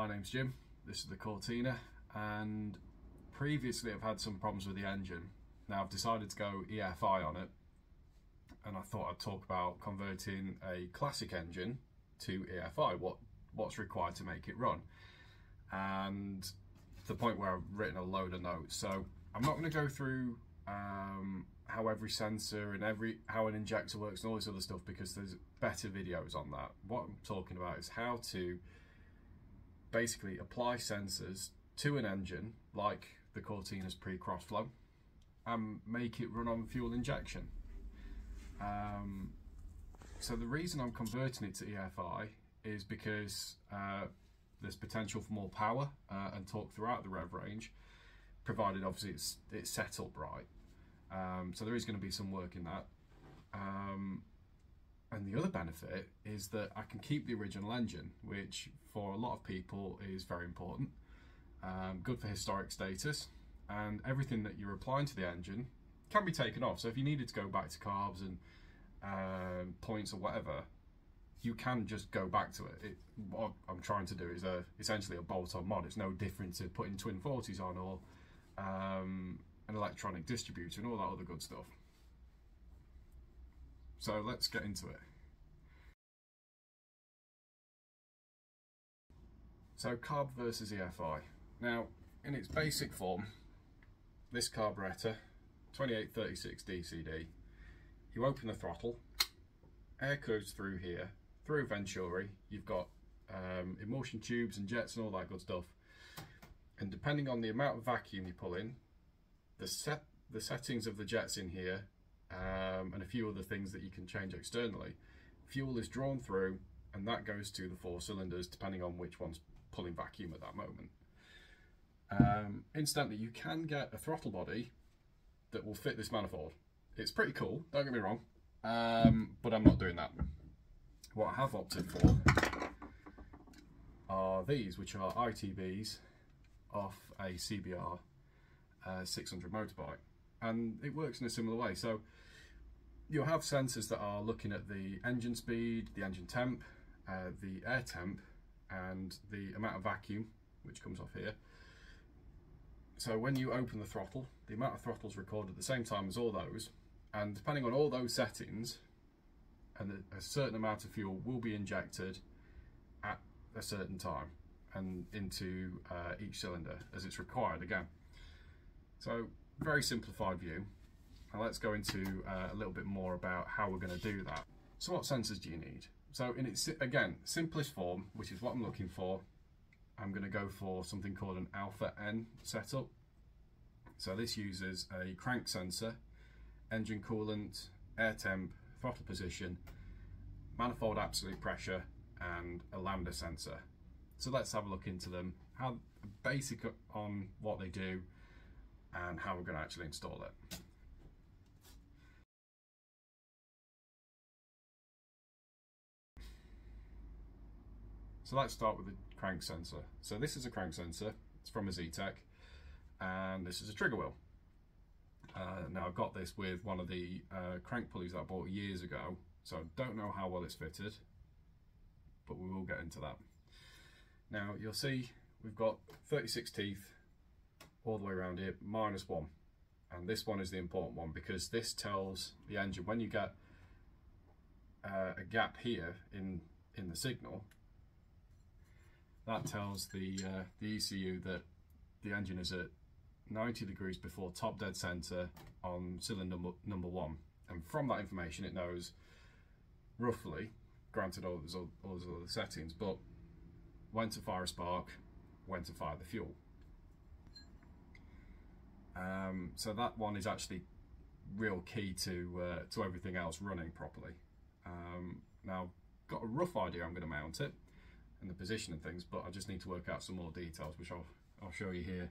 My name's Jim, this is the Cortina and previously I've had some problems with the engine. Now I've decided to go EFI on it and I thought I'd talk about converting a classic engine to EFI, what, what's required to make it run. And the point where I've written a load of notes. So I'm not going to go through um, how every sensor and every how an injector works and all this other stuff because there's better videos on that. What I'm talking about is how to basically apply sensors to an engine like the Cortina's pre-crossflow and make it run on fuel injection. Um, so the reason I'm converting it to EFI is because uh, there's potential for more power uh, and torque throughout the rev range, provided obviously it's, it's set up right. Um, so there is going to be some work in that. Um, and the other benefit is that I can keep the original engine, which for a lot of people is very important. Um, good for historic status, and everything that you're applying to the engine can be taken off. So if you needed to go back to carbs and um, points or whatever, you can just go back to it. it. What I'm trying to do is a, essentially a bolt-on mod. It's no different to putting twin 40s on or um, an electronic distributor and all that other good stuff. So let's get into it. So carb versus EFI. Now, in its basic form, this carburettor, 2836 DCD, you open the throttle, air goes through here, through Venturi, you've got um, emulsion tubes and jets and all that good stuff. And depending on the amount of vacuum you pull in, the set the settings of the jets in here um, and a few other things that you can change externally. Fuel is drawn through and that goes to the four cylinders depending on which one's pulling vacuum at that moment. Um, incidentally, you can get a throttle body that will fit this manifold. It's pretty cool, don't get me wrong, um, but I'm not doing that. What I have opted for are these, which are ITBs off a CBR uh, 600 motorbike and it works in a similar way. So you'll have sensors that are looking at the engine speed, the engine temp, uh, the air temp, and the amount of vacuum, which comes off here. So when you open the throttle, the amount of throttles recorded at the same time as all those, and depending on all those settings, and a certain amount of fuel will be injected at a certain time and into uh, each cylinder as it's required again. So very simplified view. Now let's go into uh, a little bit more about how we're going to do that. So what sensors do you need? So in its, again, simplest form, which is what I'm looking for, I'm going to go for something called an alpha N setup. So this uses a crank sensor, engine coolant, air temp, throttle position, manifold absolute pressure, and a lambda sensor. So let's have a look into them, how basic on what they do, and how we're going to actually install it. So let's start with the crank sensor. So this is a crank sensor, it's from a Zetec, and this is a trigger wheel. Uh, now I've got this with one of the uh, crank pulleys that I bought years ago, so I don't know how well it's fitted, but we will get into that. Now you'll see we've got 36 teeth all the way around here, minus one. And this one is the important one because this tells the engine when you get uh, a gap here in, in the signal, that tells the, uh, the ECU that the engine is at 90 degrees before top dead center on cylinder number, one. And from that information, it knows roughly, granted all those, all those other settings, but when to fire a spark, when to fire the fuel. Um, so that one is actually real key to uh, to everything else running properly. Um, now, got a rough idea I'm going to mount it and the position and things, but I just need to work out some more details, which I'll, I'll show you here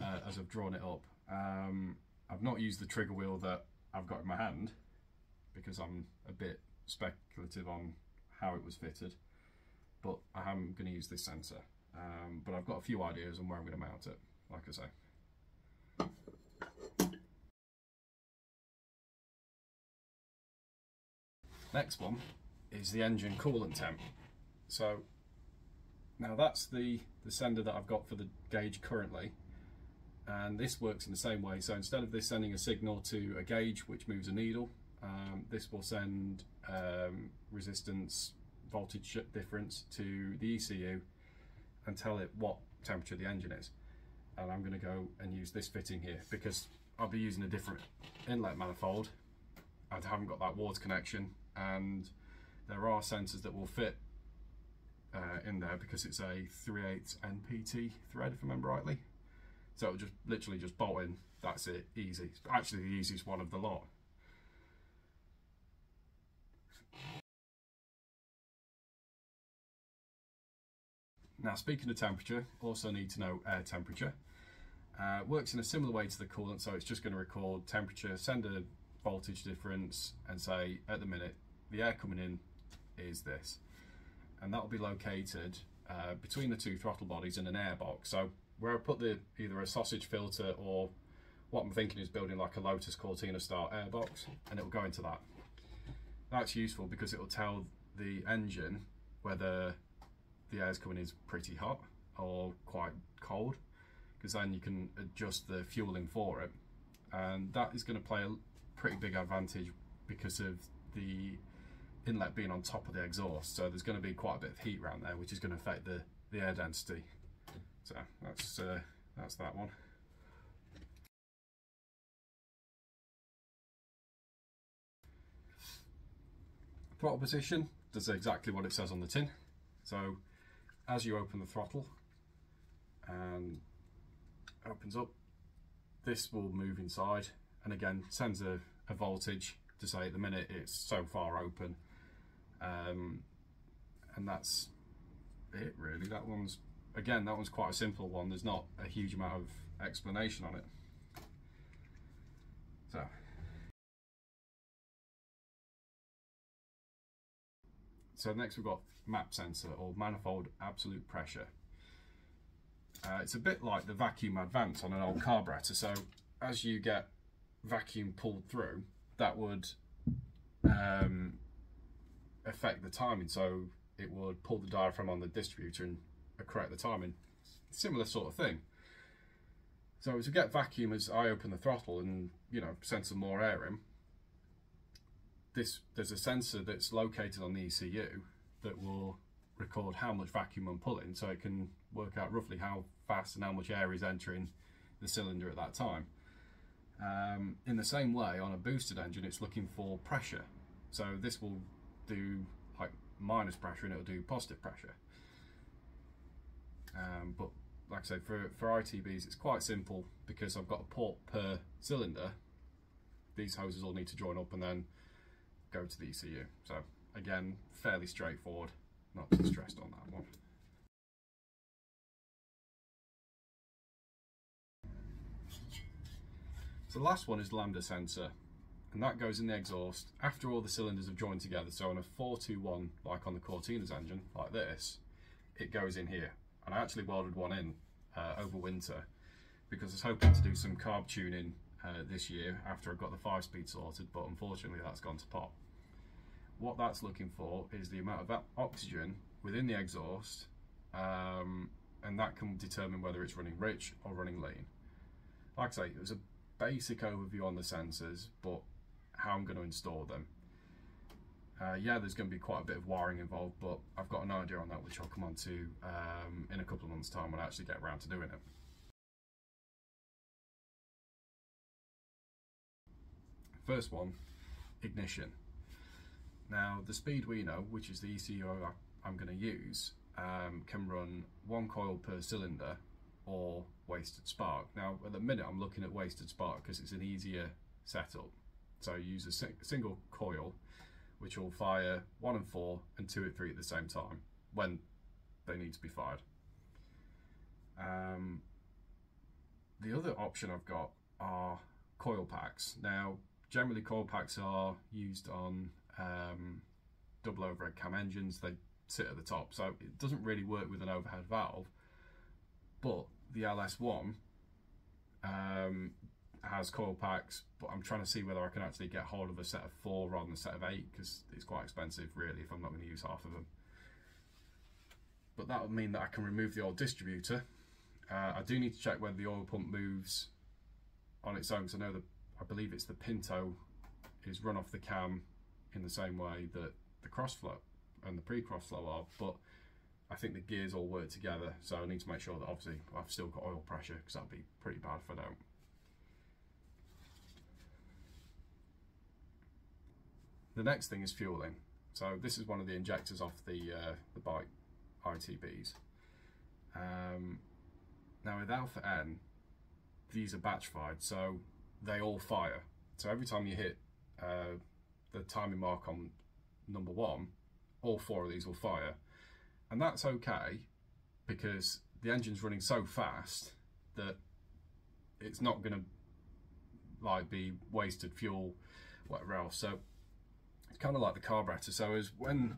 uh, as I've drawn it up. Um, I've not used the trigger wheel that I've got in my hand because I'm a bit speculative on how it was fitted, but I am going to use this sensor. Um, but I've got a few ideas on where I'm going to mount it, like I say. Next one is the engine coolant temp. So Now that's the, the sender that I've got for the gauge currently. And this works in the same way. So instead of this sending a signal to a gauge which moves a needle, um, this will send um, resistance voltage difference to the ECU and tell it what temperature the engine is. And I'm going to go and use this fitting here because I'll be using a different inlet manifold. I haven't got that water connection and there are sensors that will fit uh, in there because it's a 3 8 NPT thread if I remember rightly. So it'll just literally just bolt in, that's it, easy. It's actually the easiest one of the lot. Now speaking of temperature, also need to know air temperature. Uh, works in a similar way to the coolant, so it's just going to record temperature, send a voltage difference and say at the minute the air coming in is this. And that will be located uh, between the two throttle bodies in an air box. So where I put the either a sausage filter or what I'm thinking is building like a Lotus Cortina style air box and it will go into that. That's useful because it will tell the engine whether the air's coming in is pretty hot or quite cold because then you can adjust the fueling for it and that is going to play a pretty big advantage because of the inlet being on top of the exhaust so there's going to be quite a bit of heat around there which is going to affect the the air density. So that's uh, that's that one. Throttle position does exactly what it says on the tin. So as you open the throttle and opens up, this will move inside and again sends a, a voltage to say at the minute it's so far open um, and that's it really that one's again that one's quite a simple one there's not a huge amount of explanation on it so so next we've got map sensor or manifold absolute pressure. Uh, it's a bit like the vacuum advance on an old carburetor. So as you get vacuum pulled through, that would um, affect the timing. So it would pull the diaphragm on the distributor and correct the timing. Similar sort of thing. So to get vacuum as I open the throttle and you know send some more air in, this there's a sensor that's located on the ECU that will record how much vacuum I'm pulling so it can work out roughly how fast and how much air is entering the cylinder at that time. Um, in the same way on a boosted engine it's looking for pressure so this will do like minus pressure and it'll do positive pressure. Um, but like I said, for, for ITBs it's quite simple because I've got a port per cylinder. These hoses all need to join up and then go to the ECU so again, fairly straightforward, not too stressed on that one. So the last one is lambda sensor, and that goes in the exhaust after all the cylinders have joined together. So on a 421, like on the Cortina's engine, like this, it goes in here. And I actually welded one in uh, over winter because I was hoping to do some carb tuning uh, this year after I got the five speed sorted, but unfortunately that's gone to pot what that's looking for is the amount of oxygen within the exhaust um, and that can determine whether it's running rich or running lean. Like I say, it was a basic overview on the sensors, but how I'm going to install them. Uh, yeah, there's going to be quite a bit of wiring involved, but I've got an idea on that which I'll come on to um, in a couple of months' time when I actually get around to doing it. First one, ignition. Now, the Speeduino, which is the ECU I'm going to use, um, can run one coil per cylinder or wasted spark. Now, at the minute, I'm looking at wasted spark because it's an easier setup. So you use a, si single coil, which will fire one and four and two and three at the same time when they need to be fired. Um, the other option I've got are coil packs. Now, generally coil packs are used on um, double overhead cam engines, they sit at the top. So it doesn't really work with an overhead valve, but the LS1 um, has coil packs, but I'm trying to see whether I can actually get hold of a set of four rather than a set of eight because it's quite expensive really if I'm not going to use half of them. but that would mean that I can remove the old distributor. Uh, I do need to check whether the oil pump moves on its own because I know that I believe it's the Pinto is run off the cam in the same way that the crossflow and the pre-cross flow are, but I think the gears all work together, so I need to make sure that obviously I've still got oil pressure because that'd be pretty bad if I don't. The next thing is fueling. So this is one of the injectors off the uh, the bike ITBs. Um, now with Alpha N, these are batch fired, so they all fire. So every time you hit uh, the timing mark on number one, all four of these will fire. And that's okay because the engine's running so fast that it's not going to like be wasted fuel, whatever else. So kind of like the carburetor. So as when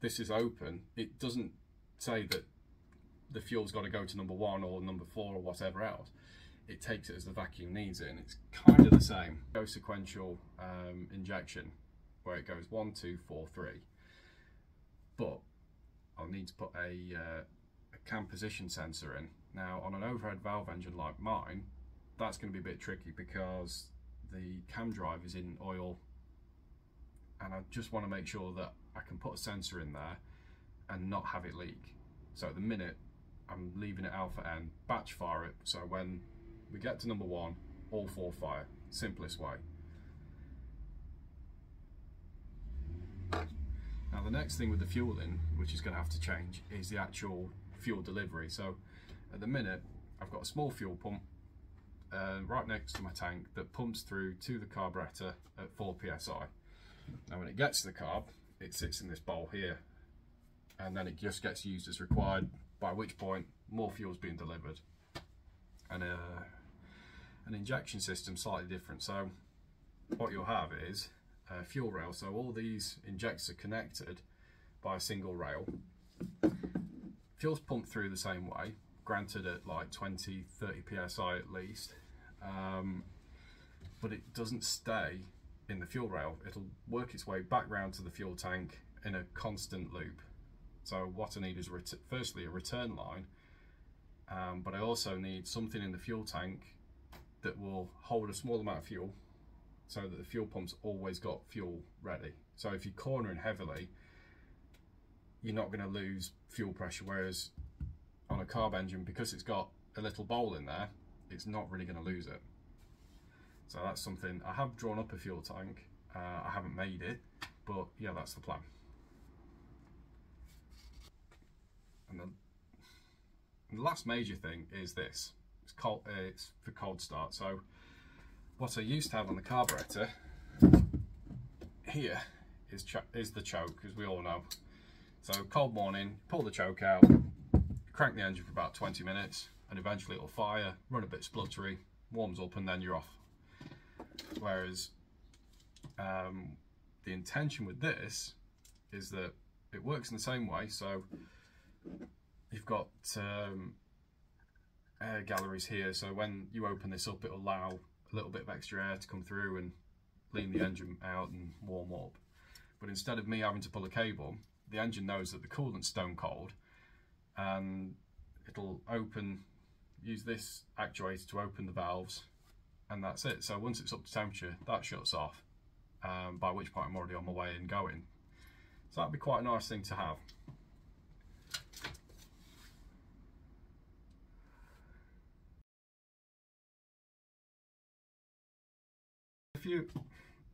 this is open, it doesn't say that the fuel's got to go to number one or number four or whatever else. It takes it as the vacuum needs it, and it's kind of the same. Go sequential um, injection, where it goes one, two, four, three. But I'll need to put a, uh, a cam position sensor in. Now, on an overhead valve engine like mine, that's going to be a bit tricky because the cam drive is in oil and I just want to make sure that I can put a sensor in there and not have it leak. So at the minute, I'm leaving it alpha N, batch fire it, so when we get to number one, all four fire, simplest way. Now the next thing with the fueling, which is going to have to change, is the actual fuel delivery. So at the minute, I've got a small fuel pump uh, right next to my tank that pumps through to the carburetor at 4 psi. Now when it gets to the carb, it sits in this bowl here and then it just gets used as required, by which point more fuel is being delivered. And uh, an injection system slightly different. So what you'll have is a fuel rail. So all these injectors are connected by a single rail. Fuel's pumped through the same way, granted at like 20, 30 psi at least. Um, but it doesn't stay in the fuel rail. It'll work its way back round to the fuel tank in a constant loop. So what I need is firstly a return line, um, but I also need something in the fuel tank that will hold a small amount of fuel so that the fuel pump's always got fuel ready. So if you're cornering heavily, you're not going to lose fuel pressure, whereas on a carb engine, because it's got a little bowl in there, it's not really going to lose it. So that's something, I have drawn up a fuel tank, uh, I haven't made it, but yeah, that's the plan. And then the last major thing is this. It's, cold, uh, it's for cold start. So what I used to have on the carburetor here is, is the choke, as we all know. So cold morning, pull the choke out, crank the engine for about 20 minutes, and eventually it'll fire, run a bit spluttery, warms up, and then you're off. Whereas um, the intention with this is that it works in the same way. So you've got um, air galleries here. So when you open this up, it'll allow a little bit of extra air to come through and lean the engine out and warm up. But instead of me having to pull a cable, the engine knows that the coolant's stone cold and it'll open, use this actuator to open the valves and that's it. So once it's up to temperature, that shuts off, um, by which point I'm already on my way and going. So that'd be quite a nice thing to have. A few,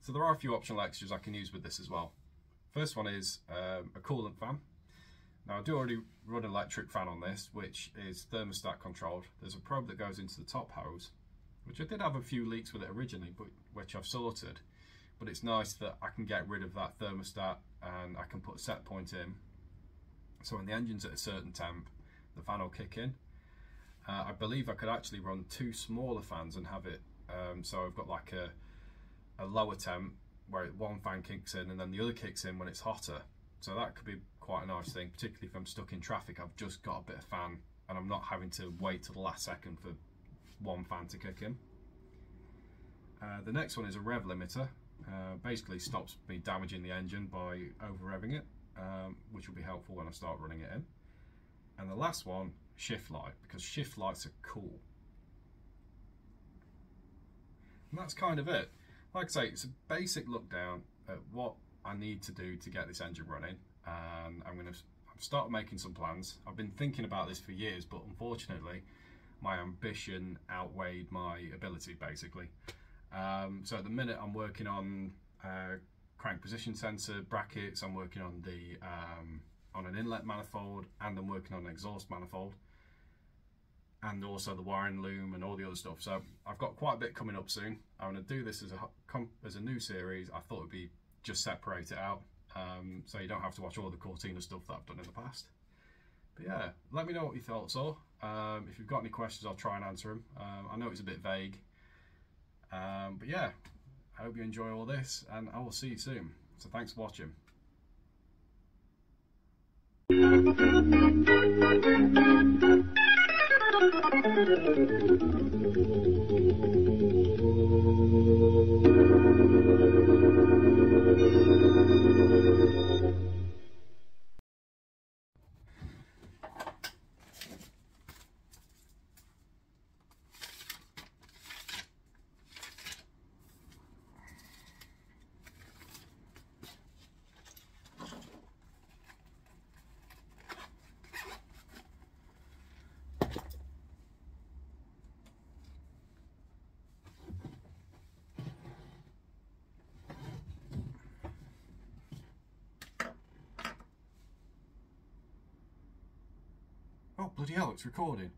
so there are a few optional extras I can use with this as well. First one is um, a coolant fan. Now I do already run an electric fan on this, which is thermostat controlled. There's a probe that goes into the top hose which I did have a few leaks with it originally, but which I've sorted. But it's nice that I can get rid of that thermostat and I can put a set point in. So when the engine's at a certain temp, the fan will kick in. Uh, I believe I could actually run two smaller fans and have it, um, so I've got like a, a lower temp where one fan kicks in and then the other kicks in when it's hotter. So that could be quite a nice thing, particularly if I'm stuck in traffic, I've just got a bit of fan and I'm not having to wait till the last second for one fan to kick in. Uh, the next one is a rev limiter. Uh, basically stops me damaging the engine by over revving it, um, which will be helpful when I start running it in. And the last one, shift light, because shift lights are cool. And that's kind of it. Like I say, it's a basic look down at what I need to do to get this engine running. And I'm going to start making some plans. I've been thinking about this for years, but unfortunately, my ambition outweighed my ability, basically. Um, so at the minute, I'm working on uh, crank position sensor brackets. I'm working on the um, on an inlet manifold, and I'm working on an exhaust manifold and also the wiring loom and all the other stuff. So I've got quite a bit coming up soon. I'm going to do this as a as a new series. I thought it'd be just separate it out, um, so you don't have to watch all the Cortina stuff that I've done in the past. Yeah, let me know what your thoughts are. Um, if you've got any questions, I'll try and answer them. Um, I know it's a bit vague, um, but yeah, I hope you enjoy all this, and I will see you soon. So thanks for watching. Bloody hell, it's recording.